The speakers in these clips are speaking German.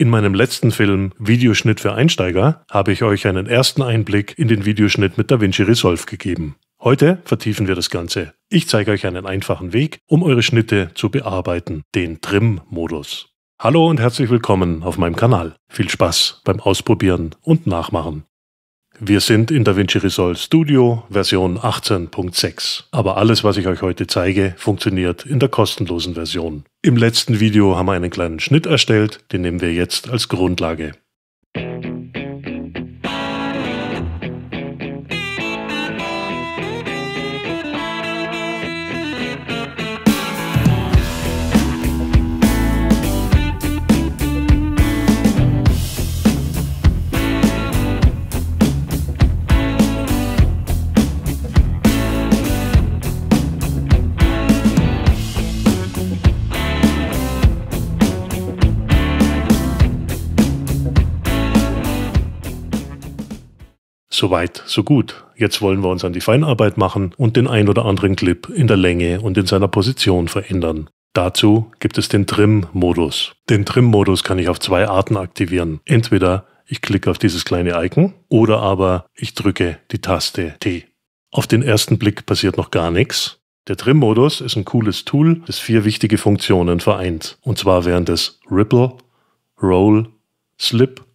In meinem letzten Film Videoschnitt für Einsteiger habe ich euch einen ersten Einblick in den Videoschnitt mit DaVinci Resolve gegeben. Heute vertiefen wir das Ganze. Ich zeige euch einen einfachen Weg, um eure Schnitte zu bearbeiten, den Trim-Modus. Hallo und herzlich willkommen auf meinem Kanal. Viel Spaß beim Ausprobieren und Nachmachen. Wir sind in DaVinci Resolve Studio Version 18.6. Aber alles, was ich euch heute zeige, funktioniert in der kostenlosen Version. Im letzten Video haben wir einen kleinen Schnitt erstellt, den nehmen wir jetzt als Grundlage. Soweit, so gut. Jetzt wollen wir uns an die Feinarbeit machen und den ein oder anderen Clip in der Länge und in seiner Position verändern. Dazu gibt es den Trim-Modus. Den Trim-Modus kann ich auf zwei Arten aktivieren. Entweder ich klicke auf dieses kleine Icon oder aber ich drücke die Taste T. Auf den ersten Blick passiert noch gar nichts. Der Trim-Modus ist ein cooles Tool, das vier wichtige Funktionen vereint. Und zwar wären das Ripple, Roll, Slip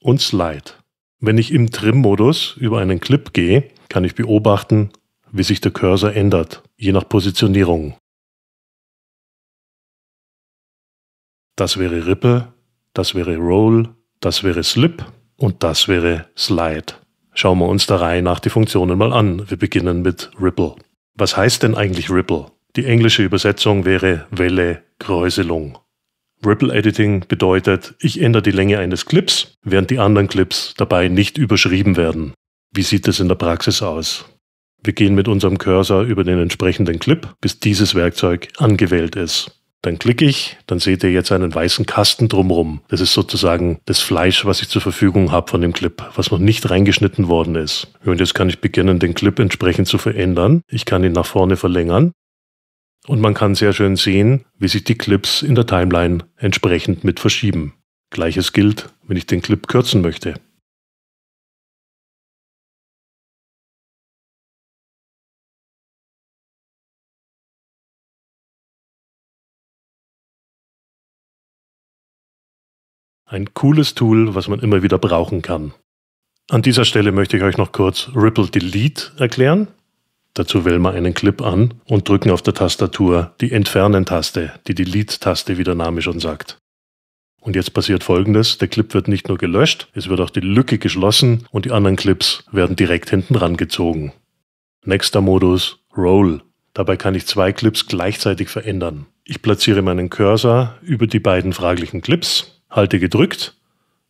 und Slide. Wenn ich im Trim-Modus über einen Clip gehe, kann ich beobachten, wie sich der Cursor ändert, je nach Positionierung. Das wäre Ripple, das wäre Roll, das wäre Slip und das wäre Slide. Schauen wir uns der Reihe nach die Funktionen mal an. Wir beginnen mit Ripple. Was heißt denn eigentlich Ripple? Die englische Übersetzung wäre Welle, Kräuselung. Ripple Editing bedeutet, ich ändere die Länge eines Clips, während die anderen Clips dabei nicht überschrieben werden. Wie sieht es in der Praxis aus? Wir gehen mit unserem Cursor über den entsprechenden Clip, bis dieses Werkzeug angewählt ist. Dann klicke ich, dann seht ihr jetzt einen weißen Kasten drumherum. Das ist sozusagen das Fleisch, was ich zur Verfügung habe von dem Clip, was noch nicht reingeschnitten worden ist. Und jetzt kann ich beginnen, den Clip entsprechend zu verändern. Ich kann ihn nach vorne verlängern. Und man kann sehr schön sehen, wie sich die Clips in der Timeline entsprechend mit verschieben. Gleiches gilt, wenn ich den Clip kürzen möchte. Ein cooles Tool, was man immer wieder brauchen kann. An dieser Stelle möchte ich euch noch kurz Ripple Delete erklären. Dazu wählen wir einen Clip an und drücken auf der Tastatur die Entfernen-Taste, die Delete-Taste, wie der Name schon sagt. Und jetzt passiert folgendes, der Clip wird nicht nur gelöscht, es wird auch die Lücke geschlossen und die anderen Clips werden direkt hinten rangezogen. Nächster Modus, Roll. Dabei kann ich zwei Clips gleichzeitig verändern. Ich platziere meinen Cursor über die beiden fraglichen Clips, halte gedrückt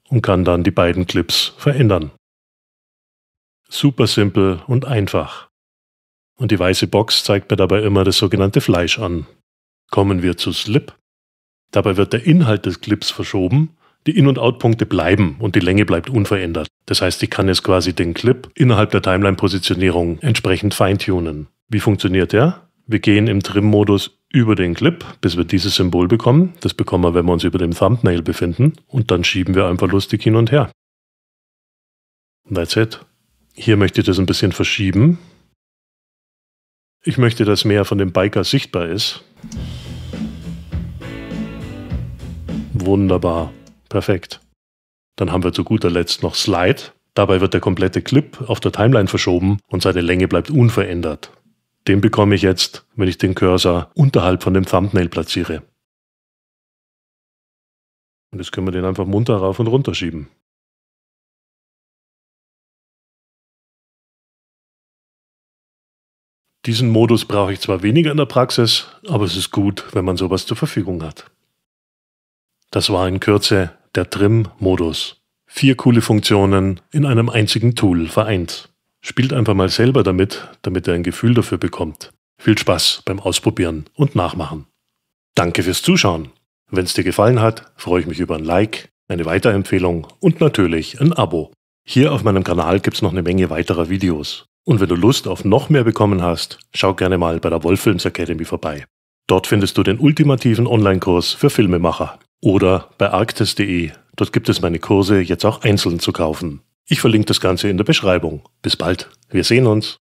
und kann dann die beiden Clips verändern. Super simpel und einfach und die weiße Box zeigt mir dabei immer das sogenannte Fleisch an. Kommen wir zu Slip. Dabei wird der Inhalt des Clips verschoben, die In- und Outpunkte bleiben und die Länge bleibt unverändert. Das heißt, ich kann jetzt quasi den Clip innerhalb der Timeline-Positionierung entsprechend feintunen. Wie funktioniert der? Wir gehen im Trim-Modus über den Clip, bis wir dieses Symbol bekommen. Das bekommen wir, wenn wir uns über dem Thumbnail befinden. Und dann schieben wir einfach lustig hin und her. That's it. Hier möchte ich das ein bisschen verschieben. Ich möchte, dass mehr von dem Biker sichtbar ist. Wunderbar. Perfekt. Dann haben wir zu guter Letzt noch Slide. Dabei wird der komplette Clip auf der Timeline verschoben und seine Länge bleibt unverändert. Den bekomme ich jetzt, wenn ich den Cursor unterhalb von dem Thumbnail platziere. Und jetzt können wir den einfach munter rauf und runter schieben. Diesen Modus brauche ich zwar weniger in der Praxis, aber es ist gut, wenn man sowas zur Verfügung hat. Das war in Kürze der Trim-Modus. Vier coole Funktionen in einem einzigen Tool vereint. Spielt einfach mal selber damit, damit ihr ein Gefühl dafür bekommt. Viel Spaß beim Ausprobieren und Nachmachen. Danke fürs Zuschauen. Wenn es dir gefallen hat, freue ich mich über ein Like, eine Weiterempfehlung und natürlich ein Abo. Hier auf meinem Kanal gibt es noch eine Menge weiterer Videos. Und wenn du Lust auf noch mehr bekommen hast, schau gerne mal bei der Wolffilms Academy vorbei. Dort findest du den ultimativen Online-Kurs für Filmemacher. Oder bei arktis.de. Dort gibt es meine Kurse jetzt auch einzeln zu kaufen. Ich verlinke das Ganze in der Beschreibung. Bis bald. Wir sehen uns.